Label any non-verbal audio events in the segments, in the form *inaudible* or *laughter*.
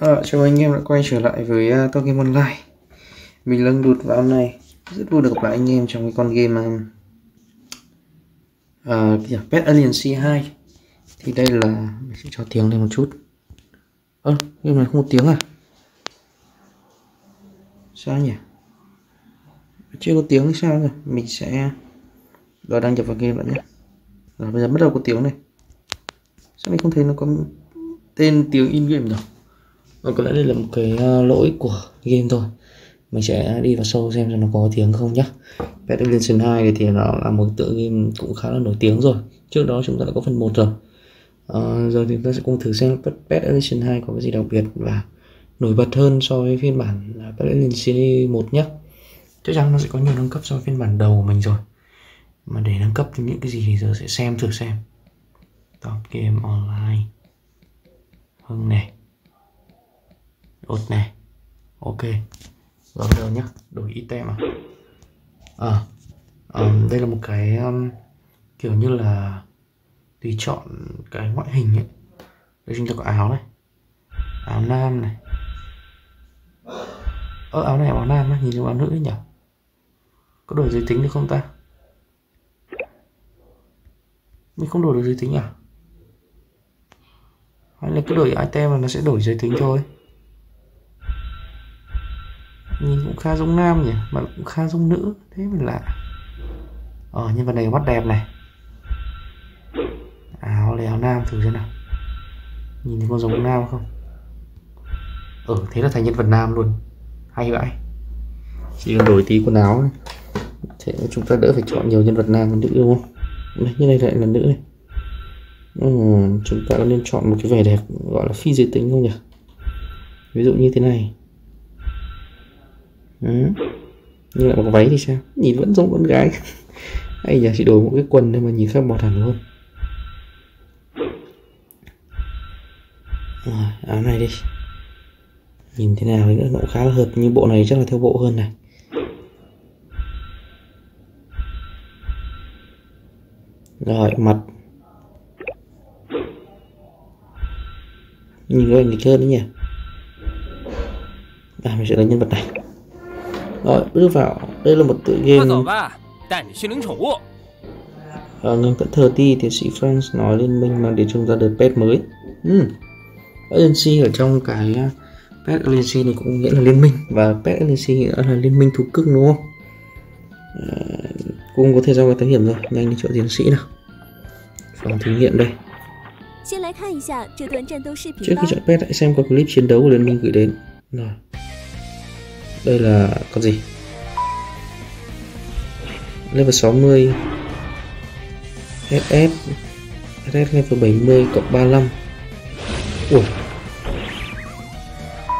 À, chào anh em đã quay trở lại với uh, Tokyo Online. Mình lâng đụt vào hôm nay. Rất vui được gặp lại anh em trong cái con game uh, uh, Pet Alien C2 Thì đây là Mình sẽ cho tiếng lên một chút. Ơ, à, game này không có tiếng à? Sao nhỉ? Chưa có tiếng thì sao rồi Mình sẽ Rồi đăng nhập vào game lại nhé. Rồi bây giờ bắt đầu có tiếng này. Sao mình không thấy nó có tên tiếng in game rồi và có lẽ đây là một cái ờ, lỗi của game thôi. Mình sẽ đi vào sâu xem cho nó có tiếng không nhé Pet Evolution 2 thì nó là một tựa game cũng khá là nổi tiếng rồi. Trước đó chúng ta đã có phần 1 rồi. À, giờ thì chúng ta sẽ cùng thử xem Pet Evolution 2 có cái gì đặc biệt và nổi bật hơn so với phiên bản Pet Evolution 1 nhé chắc chắn nó sẽ có nhiều nâng cấp so với phiên bản đầu của mình rồi. Mà để nâng cấp thì những cái gì thì giờ sẽ xem thử xem. Top game online. Hưng này đột này ok. Rồi đều đầu nhá. Đổi item à? À um, đây là một cái um, kiểu như là tùy chọn cái ngoại hình ấy. Đây chúng ta có áo này áo nam này. Ơ áo này áo nam á nhìn giống áo nữ nhỉ? Có đổi giới tính được không ta? Mình không đổi được giới tính à? Hay là cứ đổi item là nó sẽ đổi giới tính thôi? Nhìn cũng khá giống nam nhỉ mà cũng khá giống nữ. Thế mình lạ ờ nhân vật này mắt đẹp này. Áo này áo nam thử xem nào. Nhìn thấy có giống nam không? Ừ thế là thành nhân vật nam luôn. Hay vậy chỉ cần đổi tí quần áo này. thế chúng ta đỡ phải chọn nhiều nhân vật nam và nữ đúng không? Đây, như này lại là nữ này. Ừ, chúng ta nên chọn một cái vẻ đẹp gọi là phi giới tính không nhỉ? Ví dụ như thế này. Ừ. đó. lại mặc váy thì sao? Nhìn vẫn giống con gái. Hay giờ chỉ đổi một cái quần thôi mà nhìn khác bọt hẳn luôn. Rồi, áo này đi. Nhìn thế nào thì nó cũng khá là hợp, nhưng bộ này chắc là theo bộ hơn này. Rồi, mặt. Nhìn có hình nghịch hơn đấy nhỉ? À mình sẽ lấy nhân vật này rồi bước vào. Đây là một tựa game ở ngân cận thờ ti tiến sĩ France nói liên minh mang đến chúng ta đợt pet mới. Ừ. Agency ở trong cái uh, Pet Agency này cũng nghĩa là liên minh và Pet Agency nghĩa là liên minh thú cưng đúng không? À, cũng có thể ra qua thám hiểm rồi nhanh đi chỗ tiến sĩ nào. Phòng thí nghiệm đây. Trước khi chọn pet hãy xem qua clip chiến đấu của liên minh gửi đến. Rồi đây là con gì? Level 60 SS SS level 70 cộng 35 Ủa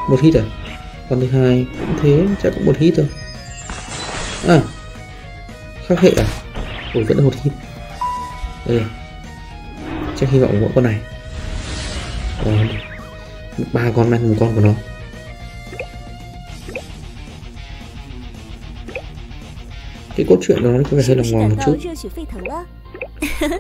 một hit à? Con thứ hai cũng thế, chắc cũng một hit thôi. À. Khác hệ à? Ủa vẫn là một hit. Đây chắc hy vọng mỗi con này. Còn ba con mang một con của nó. Cái cốt truyện đó có vẻ hơi là ngon một chút.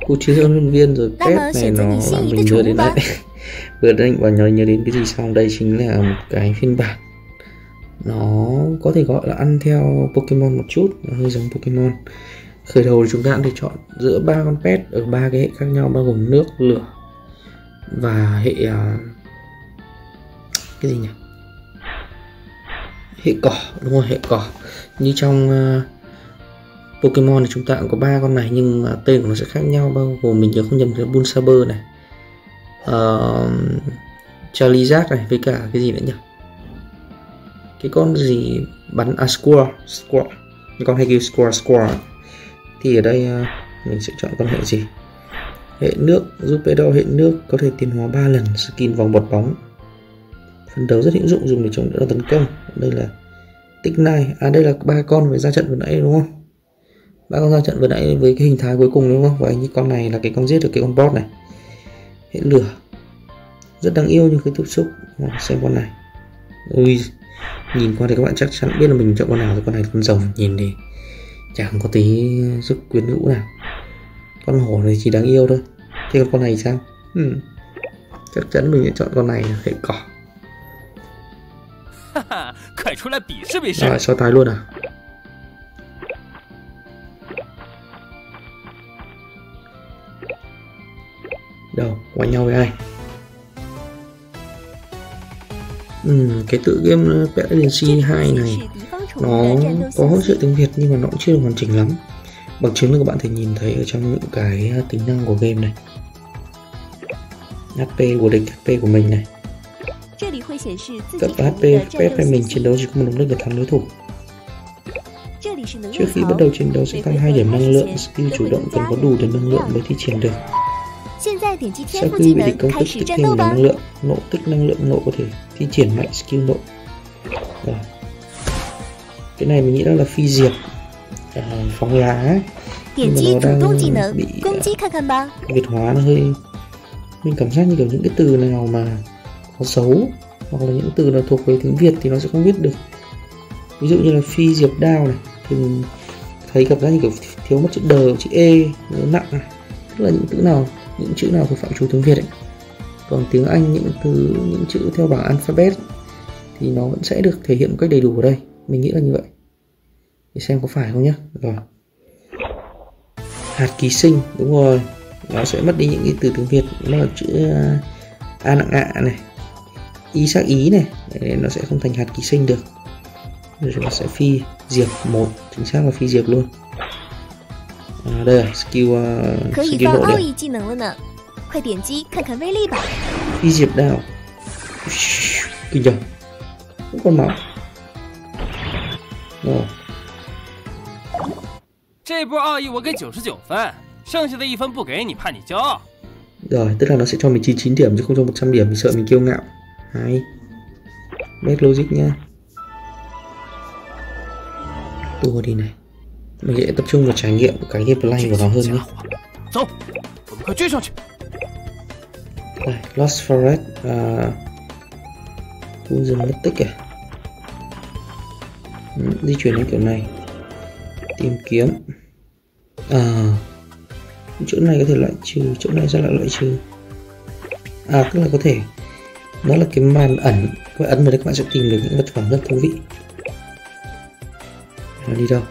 cuộc chiến giữa nhân viên rồi pet này nó làm mình nhớ đến đấy *laughs* vừa định và nhớ nhớ đến cái gì xong đây chính là một cái phiên bản. Nó có thể gọi là ăn theo Pokemon một chút nó hơi giống Pokemon. Khởi đầu thì chúng ta để chọn giữa ba con pet ở ba cái hệ khác nhau bao gồm nước lửa và hệ uh, cái gì nhỉ? Hệ cỏ đúng rồi hệ cỏ. Như trong uh, Pokemon thì chúng ta cũng có ba con này nhưng mà tên của nó sẽ khác nhau bao gồm mình nhớ không nhầm là Bulsaber này uh, Charizard này với cả cái gì nữa nhỉ? Cái con gì bắn à Squall Squall cái con hay kêu Squall Squall thì ở đây uh, mình sẽ chọn con hệ gì? Hệ nước giúp Pedo hệ nước có thể tiến hóa 3 lần skin vòng bọt bóng. Phần đấu rất hữu dụng dùng để chống đỡ tấn công. Đây là tích này à đây là ba con phải ra trận vừa nãy đúng không? bạn không giao trận vừa nãy với cái hình thái cuối cùng đúng không? Và như con này là cái con giết được cái con boss này. Hệ lửa. Rất đáng yêu như cái tiếp xúc. Xem con này. Ui nhìn qua thì các bạn chắc chắn biết là mình chọn con nào rồi. Con này con rồng. Nhìn thì chẳng có tí sức quyến rũ nào. Con hổ này chỉ đáng yêu thôi. Thế còn con này sao? Ừ. chắc chắn mình sẽ chọn con này hệ cỏ. *laughs* Rồi so tài luôn à? đầu qua nhau với ai. Ừ, cái tự game Pet Agency 2 này nó có hỗ trợ tiếng Việt nhưng mà nó cũng chưa được hoàn chỉnh lắm. Bằng chứng là các bạn thể nhìn thấy ở trong những cái à, tính năng của game này. HP của địch HP của mình này. Cấp HP FPS mình chiến đấu chỉ có một động lực để thắng đối thủ. Trước khi bắt đầu chiến đấu sẽ tăng 2 điểm năng lượng, skill chủ động cần có đủ để năng lượng mới thi triển được sau khi bị công thức tiếp thêm năng lượng nộ tích năng lượng nộ có thể thi triển mạnh skill nộ cái này mình nghĩ đó là phi diệt à, phóng lá. Ấy. nhưng mà nó đang bị à, việt hóa nó hơi mình cảm giác như kiểu những cái từ nào mà có xấu hoặc là những từ nào thuộc về tiếng việt thì nó sẽ không biết được. Ví dụ như là phi diệt đao này thì mình thấy cảm giác như kiểu thiếu mất chữ đờ chữ e nó nặng này. Tức là những từ nào những chữ nào thuộc phạm trù tiếng Việt ấy. Còn tiếng Anh, những từ những chữ theo bảng alphabet thì nó vẫn sẽ được thể hiện một cách đầy đủ ở đây. Mình nghĩ là như vậy. Để xem có phải không nhé rồi. Hạt ký sinh, đúng rồi. Nó sẽ mất đi những cái từ tiếng Việt. Nó là chữ à, a nặng ạ này. Y sắc ý này. Để nó sẽ không thành hạt ký sinh được. Rồi chúng ta sẽ phi diệp một. Chính xác là phi diệp luôn à, đây là skill uh, 可以 skill 放 độ 奥 đây 义技能了呢，快点击看看威力吧！ phi diệp đao kinh chưa vẫn còn máu rồi 这波奥义我给九十九分，剩下的一分不给你，怕你骄傲。 rồi tức là nó sẽ cho mình 99 điểm chứ không cho 100 điểm mình sợ mình kiêu ngạo hay bet logic nha tua đi này mình sẽ tập trung vào trải nghiệm cái gameplay của nó hơn nhé. Đây, Lost Forest à, khu rừng mất tích à? Ừ, di chuyển đến kiểu này. Tìm kiếm. À chỗ này có thể loại trừ chỗ này ra lại loại trừ. À tức là có thể đó là cái màn ẩn các bạn ấn vào đây các bạn sẽ tìm được những vật phẩm rất thú vị. Nó đi đâu?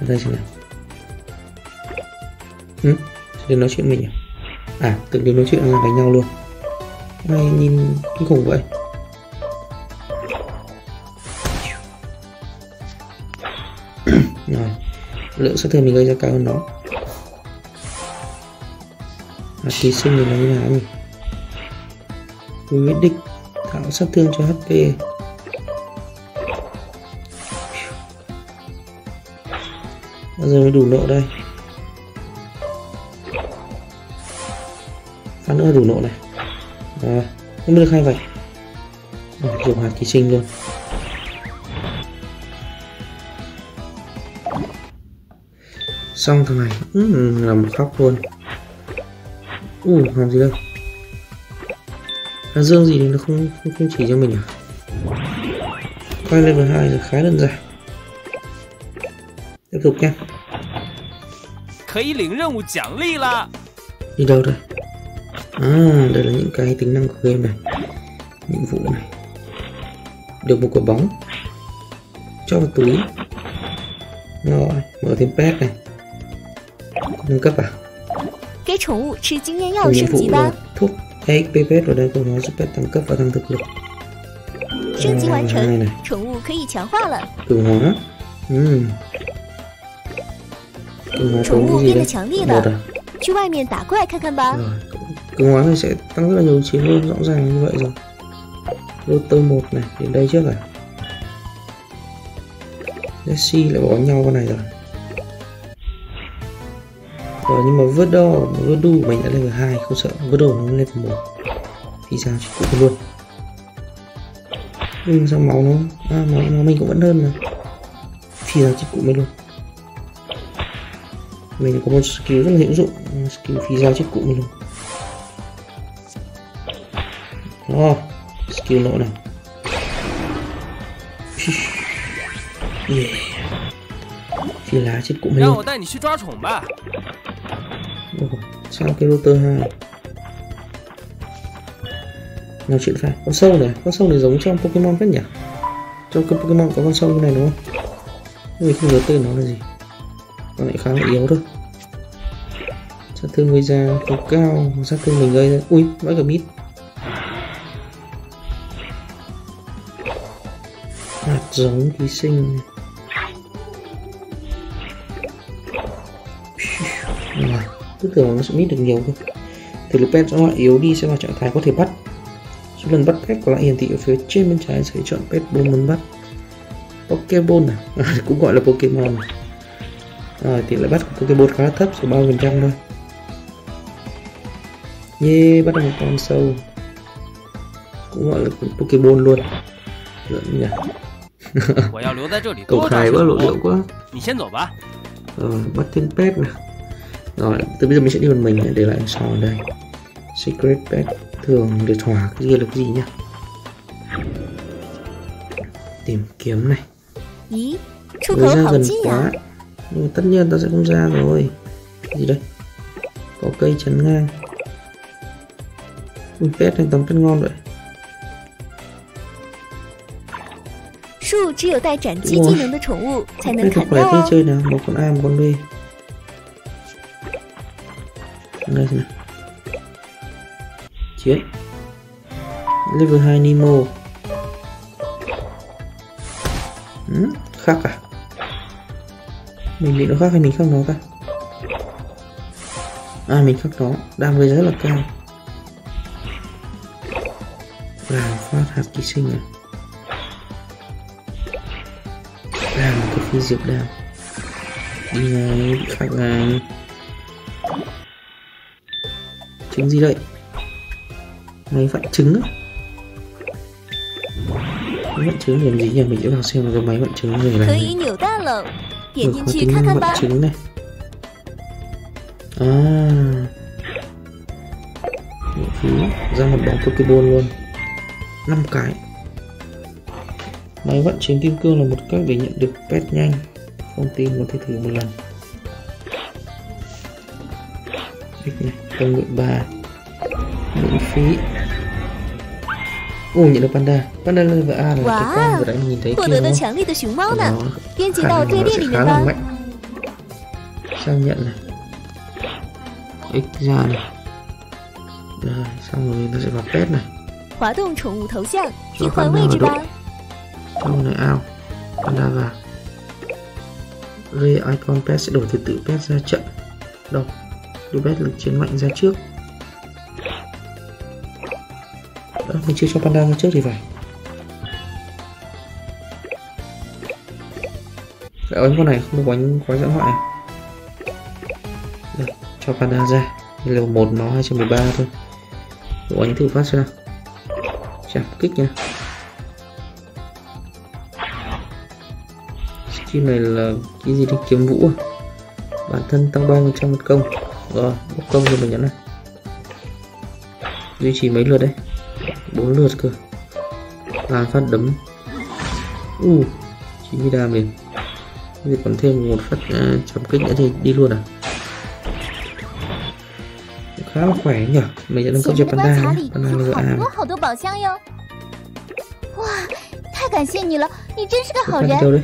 Ở đây xem nào ừ? đừng nói chuyện mình à? À tự đừng nói chuyện với nhau luôn. Này nhìn kinh khủng vậy? *coughs* Rồi lượng sát thương mình gây ra cao hơn nó. À ký sinh thì nó như nào nhỉ? Quyết định địch tạo sát thương cho hp bao giờ mới đủ nộ đây. Phát nữa đủ nộ này. À, không được hay vậy. Rồi, hạt ký sinh luôn. Xong thằng này ừ, là một khóc luôn. Ui làm gì đâu. Hà dương gì thì nó không không, không chỉ cho mình à? Quay level 2 là khá đơn giản tiếp tục nha 可以领任务奖励了。 đi đâu đây à đây là những cái tính năng của game này nhiệm vụ này được một quả bóng cho vào túi rồi mở thêm pet này nâng cấp à 给宠物吃经验药 Còn nhiệm 升 vụ 级 là 吧！ thuốc XP pet vào đây cùng nó giúp pet tăng cấp và tăng thực lực 升级完 hai 成 này，宠物可以强化了， cường hóa ừ. cường hóa 宠 tốn 物 cái gì 变得 đây 强烈 một 了， à 去外面打怪看看吧。 rồi cường hóa thì sẽ tăng rất là nhiều chiến luôn rõ ràng như vậy rồi rotor một này đến đây trước à Jesse lại bỏ nhau con này rồi rồi nhưng mà vớt đo vớt đu của mình đã lên level 2 không sợ vớt đồ nó lên level 1 thì sao chỉ cụ luôn nhưng sao máu nó à, máu, máu mình cũng vẫn hơn mà thì ra chỉ cụ mình luôn mình có một skill rất là hữu dụng skill phi giao chiếc cụ mình đó skill nộ này. *laughs* Yeah. phi lá chết cụ mình. oh, sao cái router ha nào chuyện phải con sâu này con sâu này giống trong pokemon phết nhỉ? Trong cái pokemon có con sâu như này đúng không? Mình không nhớ tên nó là gì? Con lại khá là yếu thôi. Sát thương gây ra không cao sát thương mình gây ra ui vãi cả mít. Hạt giống ký sinh. Cứ tưởng nó sẽ mít được nhiều cơ. Thì lực pet loại yếu đi sẽ vào trạng thái có thể bắt. Số lần bắt pet còn lại hiển thị ở phía trên bên trái sẽ chọn pet bôn muốn bắt. Pokemon à? à? *laughs* Cũng gọi là Pokemon à, rồi tỷ lệ bắt của Pokemon khá thấp chỉ bao phần trăm thôi. Yeah, bắt được một con sâu Cũng gọi là Pokemon luôn. Lượn nhỉ? Cậu khai quá lộ liễu quá. Rồi, ờ, bắt thêm pet nè Rồi, từ bây giờ mình sẽ đi một mình để lại sò đây. Secret pet thường để thỏa cái gì là cái gì nhá Tìm kiếm này. Người ra gần quá nhưng mà tất nhiên ta sẽ không ra rồi cái gì đây có cây chắn ngang Ui, pet này tấm rất ngon vậy 树只有带斩击哇技能的宠物才能 pet 砍 thật khỏe 掉 thế 哦。 chơi nào một con A một con B đây xem nào chiến level 2 Nemo ừ, khác à mình bị nó khác hay mình khác nó ta à mình khác nó đang gây rất là cao. Làm phát hạt ký sinh à? Làm một cái phi diệp đam đi này khách này. Trứng gì đây? Máy vặn trứng á? Máy vặn trứng làm gì nhỉ mình sẽ vào xem cái máy vặn trứng này. 点 Được, 进 có 去 tính 看看 vặn 吧。 trứng này à miễn phí ra một bóng pokeball luôn 5 cái máy vận chuyển kim cương là một cách để nhận được pet nhanh không tin có thể thử một lần Thích này công nghệ 3 miễn phí Ồ, nhận được panda. Panda level A là wow. cái con vừa nãy mình nhìn thấy kia nó. Nó khá là mạnh. Sao nhận này. X ra này. Rồi, xong rồi nó sẽ vào pet này. Hóa động chủng thấu dạng, thì hoàn vị trí ba. Xong này ao. Panda vào. Ray icon pet sẽ đổi từ tự pet ra trận. Đâu. Đưa pet lực chiến mạnh ra trước. Mình chưa cho panda ra trước thì phải. Dạ, Lại ấn con này không được đánh khói dã ngoại à? Dạ, cho panda ra. Level 1 nó 213 thôi. Ủa anh thử phát xem. Nào Chạm kích nha. Skill này là cái gì đấy kiếm vũ à? Bản thân tăng 30 trăm một công. Rồi bốc công rồi mình nhấn này. Duy trì mấy lượt đấy bốn lượt cơ ba phát đấm u uh, 90 đam mình thì còn thêm một phát uh, chấm kích nữa thì đi luôn à khá là khỏe nhở, mình sẽ nâng cấp cho panda nhé. panda level a panda đâu đấy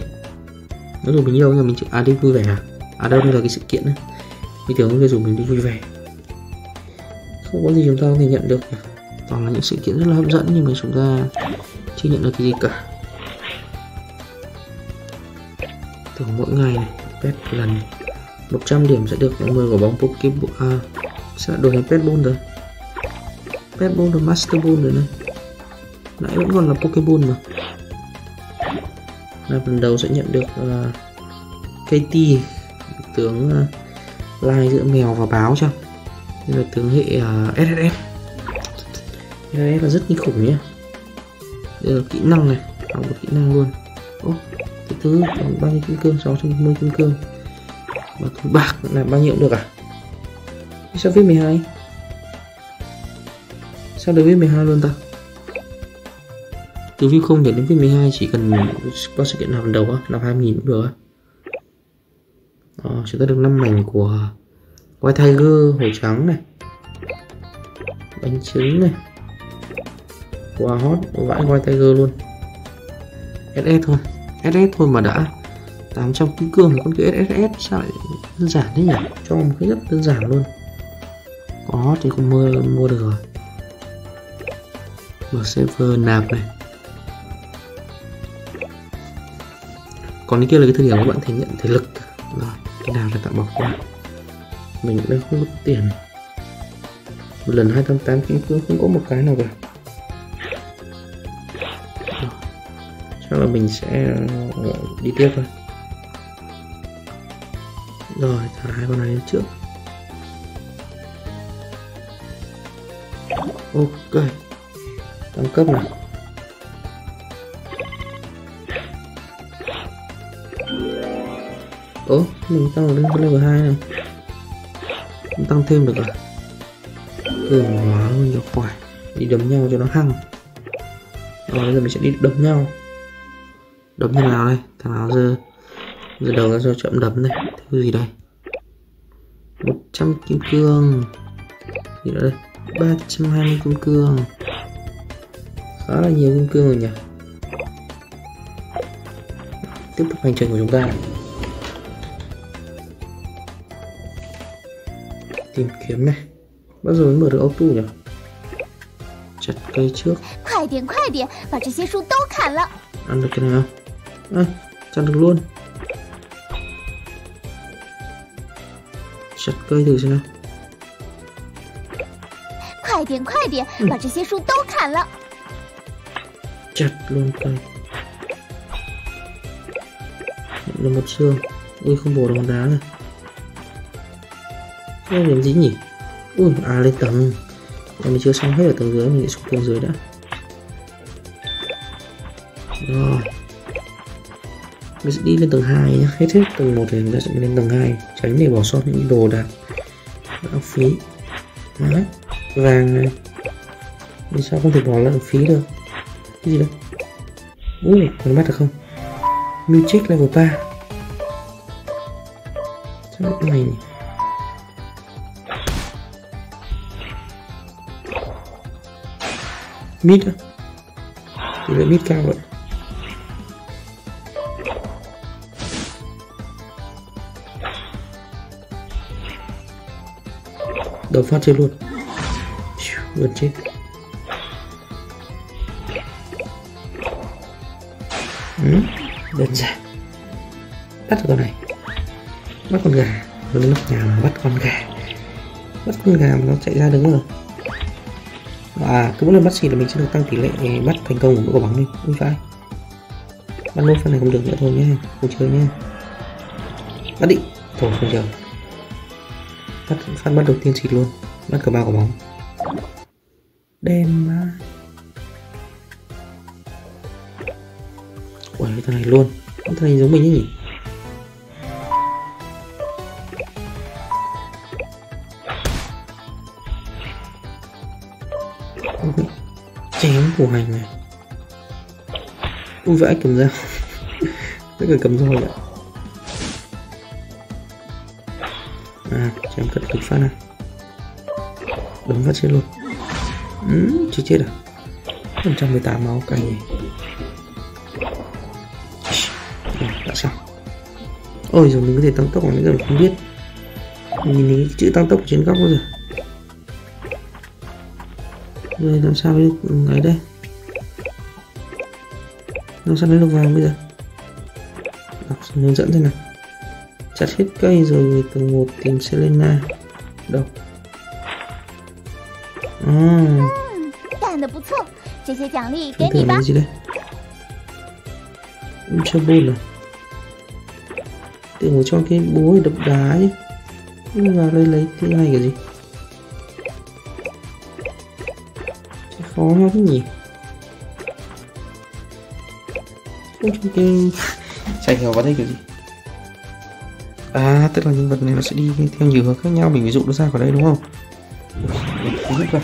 nó dùng mình đâu nhưng mình chịu à đi vui vẻ à à đâu bây giờ cái sự kiện đấy mình tưởng nó dùng mình đi vui vẻ không có gì chúng ta có thể nhận được nhỉ toàn là những sự kiện rất là hấp dẫn nhưng mà chúng ta chưa nhận được cái gì cả. Tưởng mỗi ngày này pet lần 100 điểm sẽ được 10 quả bóng Pokeball à, sẽ đổi thành pet ball rồi. Pet ball rồi master ball rồi này. Nãy vẫn còn là Pokeball mà. Là phần đầu sẽ nhận được à, uh, KT tướng uh, lai giữa mèo và báo chăng đây là tướng hệ à, uh, SSS đấy là rất kinh khủng nhé. Đây là kỹ năng này học một kỹ năng luôn. Ô thứ thứ bao nhiêu kim cương? 650 kim cương. Và thứ bạc là bao nhiêu cũng được à? Sao viết 12 sao được viết 12 luôn ta? Từ view 0 để đến view 12 chỉ cần qua sự kiện nào lần đầu á làm 2000 cũng được á. Đó, chúng ta được 5 mảnh của White Tiger hổ trắng này. Bánh trứng này quá hot vãi quay tiger luôn. Ss thôi ss thôi mà đã. 800 kim cương thì con kia ss sao lại đơn giản thế nhỉ? Cho một cái rất đơn giản luôn. Có hot thì cũng mua mua được rồi. Mở server nạp này. Còn cái kia là cái thời điểm các bạn thể nhận thể lực. Rồi, cái nào là tạm bỏ qua. Mình đang không có tiền. Một lần 288 kim cương không có một cái nào cả. Chắc là mình sẽ ờ, đi tiếp thôi. Rồi, thả hai con này lên trước. Ok. Tăng cấp nào ố, mình tăng lên level hai này. Mình tăng thêm được à? Cường hóa luôn cho khỏe đi đấm nhau cho nó hăng. Rồi, bây giờ mình sẽ đi đấm nhau đấm như nào đây thằng nào giờ giờ đầu ra cho chậm đấm đây thứ gì đây 100 kim cương gì nữa đây 320 kim cương khá là nhiều kim cương rồi nhỉ tiếp tục hành trình của chúng ta tìm kiếm này bao giờ mới mở được auto nhỉ chặt cây trước 快点快点，把这些树都砍了！ ăn được cái này không Ờ, à, chặt được luôn. Chặt cây thử xem nào. Quay điểm, quay điểm, bà cái xu đâu cản lợ Chặt luôn cây. Nhận được một xương. Ui không bổ đồng đá này. Không điểm gì nhỉ? Ui à lên tầng. Còn mình chưa xong hết ở tầng dưới Mình sẽ xuống tầng dưới đã. Rồi mình sẽ đi lên tầng 2 nhé hết hết tầng 1 thì chúng ta sẽ lên tầng 2 tránh để bỏ sót những đồ đạc. Lãng phí. Đấy. Vàng này. Vì sao không thể bỏ lãng phí được? Cái gì đâu? Ui còn bắt được không? Music level 3 Sao cái này nhỉ? Mid á. Tỷ lệ mid cao vậy. Đầu phát chết luôn. Phew, Gần chết. Ừ, Đơn giản. Bắt con này. Bắt con gà. Rồi đến lúc nhà mà bắt con gà. Bắt con gà mà nó chạy ra đứng rồi và cứ mỗi lần bắt xì là mình sẽ được tăng tỷ lệ bắt thành công của mỗi quả bóng lên ui phải. Bắt nốt phần này không được nữa thôi nhé. Không chơi nhé. Bắt đi. Thôi không chờ bắt phát bắt đầu tiên xịt luôn. Bắt cả ba quả bóng. Đen mà ui cái thằng này luôn. Thằng này giống mình ấy nhỉ? Chém của hành này. Ui vãi cầm dao. *laughs* Tất cả cầm dao vậy chém phát này đấm phát chết luôn. Ừ, chưa chết à? 118 máu cay nhỉ à, đã xong ôi rồi mình có thể tăng tốc mà mình không biết. Mình nhìn cái chữ tăng tốc trên góc bao giờ. Rồi làm sao được ấy đây? Làm sao lấy được vàng bây giờ? Đọc hướng dẫn thế nào. Chặt hết cây rồi về tầng 1 tìm Selena đâu. Uhm. Cái này gì đây? Ultra Ball à Tưởng ngồi cho cái búa đập đá chứ Nhưng mà đây lấy thứ này cái gì? Chắc khó lắm cái gì? Ôi cái Chạy nhỏ vào đây kiểu gì? À tức là nhân vật này nó sẽ đi theo nhiều hướng khác nhau mình ví dụ nó ra khỏi đây đúng không? Ví dụ coi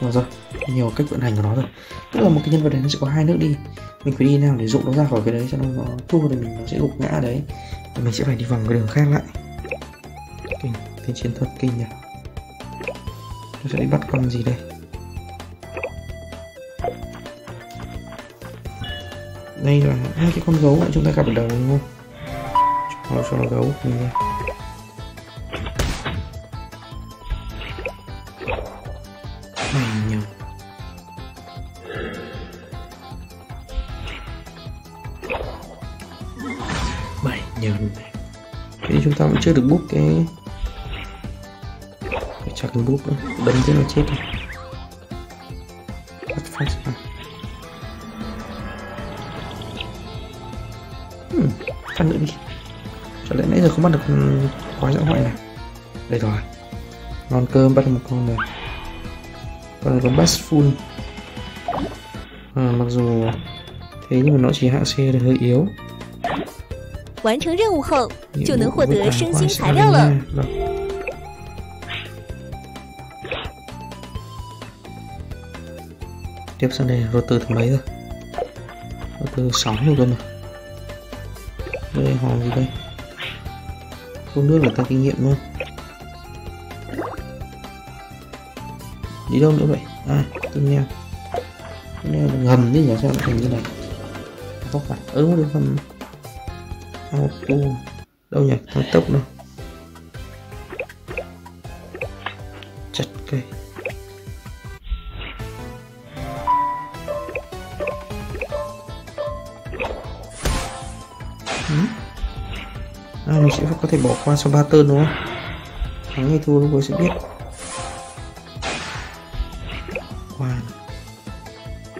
rồi rồi. Nhiều cách vận hành của nó rồi. Tức là một cái nhân vật này nó sẽ có hai nước đi. Mình phải đi nào để dụ nó ra khỏi cái đấy cho nó, thua thì mình nó sẽ gục ngã đấy. Và mình sẽ phải đi vòng cái đường khác lại. Kinh tên chiến thuật kinh nhỉ. Nó sẽ đi bắt con gì đây? Đây là hai cái con gấu mà chúng ta gặp ở đầu đúng không? Nó gấu. Mình nha mày nhầm này thế chúng ta vẫn chưa được bút cái phải chặt cái bút nữa. Đâm thế là chết rồi bắt được con quái dã ngoại này đây rồi ngon cơm bắt được một con rồi con này có bass full à, mặc dù thế nhưng mà nó chỉ hạng C là hơi yếu 完成任务后 Nhiệm 就能 vụ 获 với 得 cả 升 quái 星材料了。 stamina. Rồi. tiếp sang đây là rotor thứ mấy rồi rotor 6 rồi cơ mà đây hòm gì đây Phun nước là tăng kinh nghiệm luôn. Đi đâu nữa vậy? À tương neo tương neo là ngầm đi nhỉ? Sao lại thành như này? Không phải ừ được ngầm auto đâu nhỉ? Tăng tốc đâu? Chặt cây. Hmm? À, mình sẽ có thể bỏ qua sau ba turn đúng không? Thắng hay thua lúc cuối sẽ biết. Wow.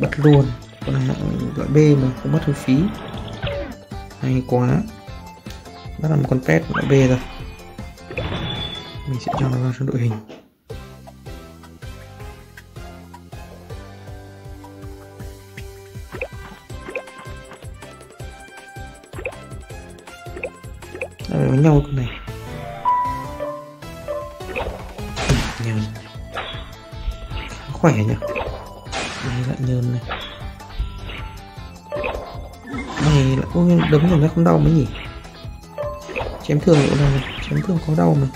bắt luôn. Con này loại B mà không mất hơi phí. Hay quá. Bắt là một con pet loại B rồi mình sẽ cho nó vào trong đội hình. Với nhau con này. Ừ, nhờn. Khỏe nhỉ? Đây lại nhờn này. Này lại ôi đấm rồi nó không đau mới nhỉ? Chém thường cũng đau này chém thường có đau mà.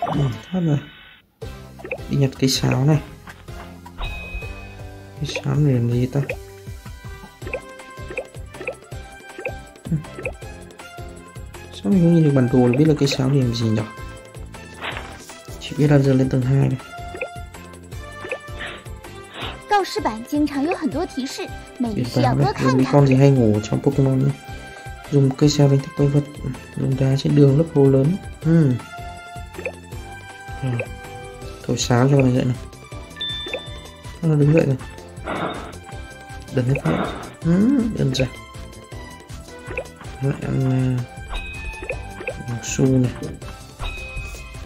Ừ, thoát rồi. Đi nhặt cái sáo này. Cái sáo này làm gì ta? sao mình không nhìn được bản đồ là biết là cái sáo này làm gì nhỉ chỉ biết là giờ lên tầng 2 này 告示板经常有很多提示，每 Yên 需要 tâm 多 đấy, 看 dùng cái 看。 con gì hay ngủ trong Pokemon nhé dùng cây sao đánh thức quái vật dùng đá trên đường lớp hồ lớn ừ. Rồi. thổi sáo cho con này dậy nào Cho nó đứng dậy rồi đần hết phát ừ, đơn giản lại ăn uh, su này.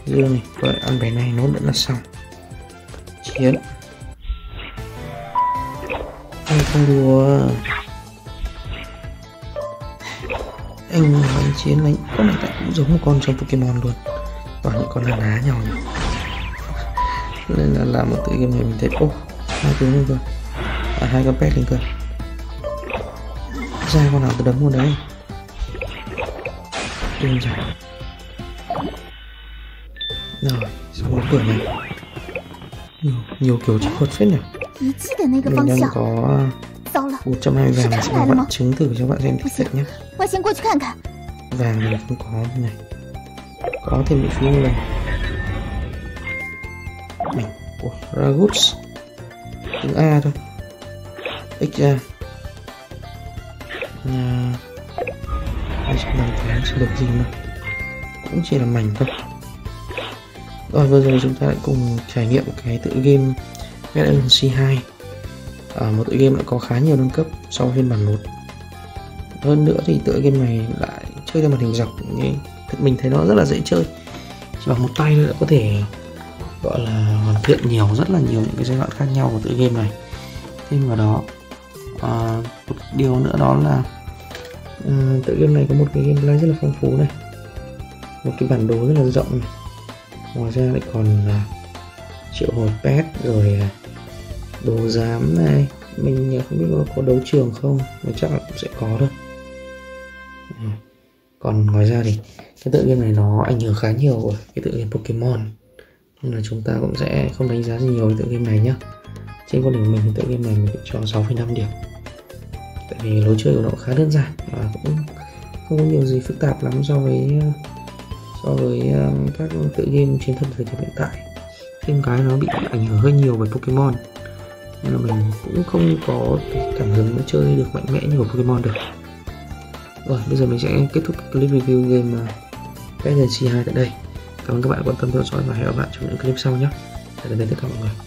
Dương này. Tôi ăn bé này nó đã là xong. Chiến anh không đùa. Anh đánh chiến đánh con này cũng giống một con trong Pokemon luôn. Toàn những con là ná nhau nhỉ. Nên là làm một tự game này mình thấy, ô, hai tướng lên cơ à hai con pet lên cơ ra con nào tôi đấm con đấy. Đơn giản rồi xong cửa này. Nhiều, nhiều kiểu chỉ thuật phết nhỉ. Mình đang có 120 vàng sẽ là bạn chứng thử cho bạn xem thích nhé. Vàng mình không có này. Có thêm một phiếu này. mình của Ragus chữ A thôi. XA à, 258 sẽ được gì mà cũng chỉ là mảnh thôi rồi vừa rồi chúng ta lại cùng trải nghiệm cái tựa game Mad C2 à, một tựa game đã có khá nhiều nâng cấp so với phiên bản 1 hơn nữa thì tựa game này lại chơi theo màn hình dọc như thật mình thấy nó rất là dễ chơi. Chỉ bằng một tay nữa đã có thể gọi là hoàn thiện nhiều rất là nhiều những cái giai đoạn khác nhau của tựa game này. Thêm vào đó à, một điều nữa đó là à, tựa game này có một cái gameplay rất là phong phú này. Một cái bản đồ rất là rộng này ngoài ra lại còn là triệu hồi pet rồi à, đồ giám này. Mình không biết có, đấu trường không mà chắc là cũng sẽ có thôi. Ừ. Còn ngoài ra thì cái tựa game này nó ảnh hưởng khá nhiều của cái tựa game Pokemon. Nên là chúng ta cũng sẽ không đánh giá gì nhiều về tựa game này nhá. Trên con điểm của mình thì tựa game này mình cho 6,5 điểm. Tại vì lối chơi của nó khá đơn giản và cũng không có nhiều gì phức tạp lắm so với so với um, các tựa game trên thân thời điểm hiện tại. Thêm cái nó bị ảnh hưởng hơi nhiều bởi Pokemon. Nên là mình cũng không có cảm hứng nó chơi được mạnh mẽ như của Pokemon được. Rồi bây giờ mình sẽ kết thúc clip review game ờ, Legacy 2 tại đây. Cảm ơn các bạn quan tâm theo dõi và hẹn gặp lại trong những clip sau nhé. Tạm biệt tất cả mọi người.